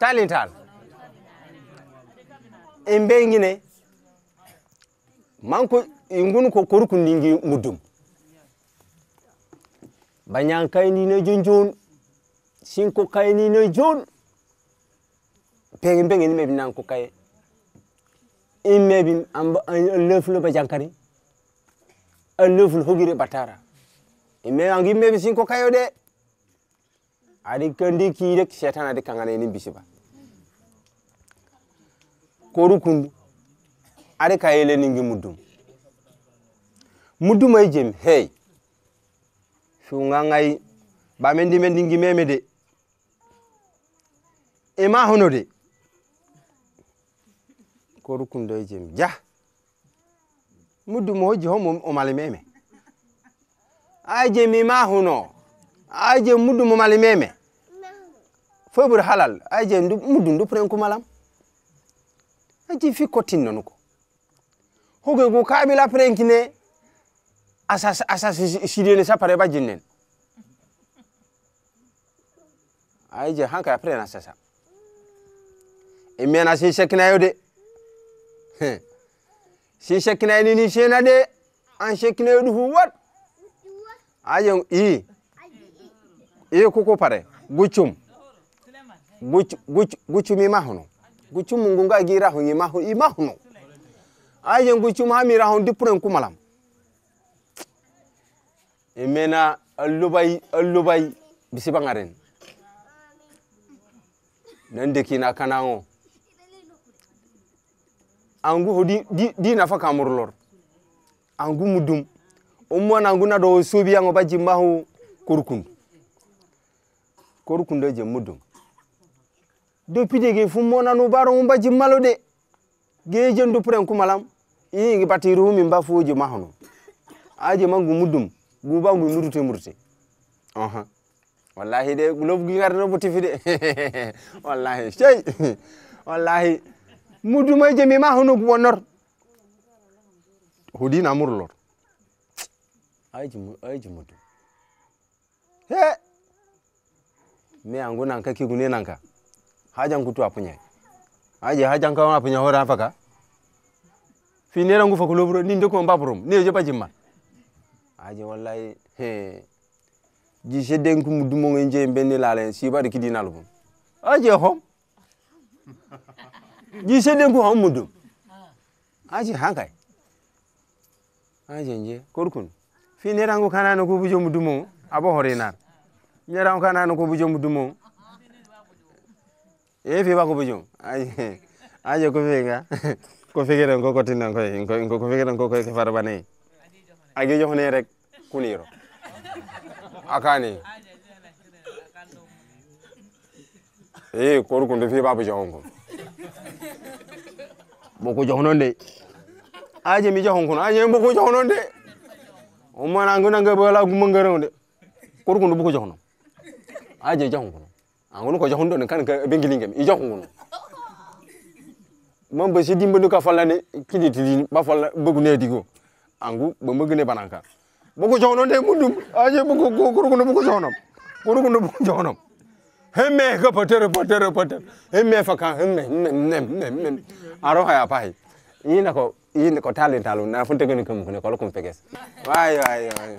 talin tal embe ngine man ko ingun ko korku ningi mudum banyan kaini na junjun sin ko kaini jun jon. Pengin pengin me binan ko kay imme bin am leflo ba jankari leflo hogire batara. Imme angi me bi sin ko kayo de. adi kandi kiide setan adi kanganayinin bisiba koru kundu adi kayele ningi muddum. Muddumay jem hey sungangay bamen ndimen ndingi meme de. Ema hono de. Koru kundoy jem ja. Muddum hoji homo o male meme. Ay jemi e ma huno ayje muddu mo mali meme? Foye ɓuri halal. Ayje muddu duppuɗen kumalam aji fikko tinnonu ko hogoy ko kaɓila prenkine asa sidene sapare ba jinnen ayje hanka ya prena sasa e mena sin sekkinayo de. Sin sekkinayo nini sena de an sekkinayo ɗufu wat. Aje i. iyo kuku pare. Gucum gucum imahunu gucum mungu nga gira hun imahu imahunu aja gucum ha mira hun dipuren kumalam imena alubai alubai. Bisibangaren nan kina kanango. Angu hodi di, di nafa kamurlor angu mudum. Umma nanguna do sobi yango baji mahu korkunda jemmudum dopide ge fu mona no baro mba jimmalo de. Ge jendu pren kumalam yi ngi batiru mi mba fuji mahnu aje mangu mudum. Guba ngu nurute murte. Aha. Wallahi de gulob gi garno bo tifi fide. Wallahi sey wallahi. Muduma jemi mahnu wonor hudina murlor. Aje aje mudum he! Me angu nanka ki gune nanka hajan kutu apunya. Aje hajan ka apunya hora afaka. Fi nera ngu fakolo ni ndeko mbabrum ne je bajimma aje wallahi, he. Ji sedden ku mudumo ngenje benni lalen si bari kidina nalbum aje hom. Ji sedden ku hom mudum aje hankai aje nje korkun fi nera ngu kana no ku bujo mudumo abo hore nar nera kana no ko bujum dumo e fi ba ko bujum. Aje aje ko fega ko fegere ko ko tinan ko ko fegere ko ko ke farbane age jo ne rek kuniro. Akani. Eh koru kunde fi ba bujum ko boko jahonon de aje mi jahon kun aje boko jahonon de o mana nguna nga bala gumangaro de koru kunde boko jahonon aje jahunguno angono ko jahundo ne kan ka bengilingem i jahunguno man ba sidi mbono ka falane kini tidi ba fal bugu ne digo angu ba mugne bananka bugu jono de mundum aje bugu ko kurguno bugu jahuno kurguno bugu jono. hemme ka patere patere patere hemme faka hemme hemme hemme hemme aro haya pai. Ina ko ina ko talentalu na funte gani kum ko lokum peges wayo wayo wayo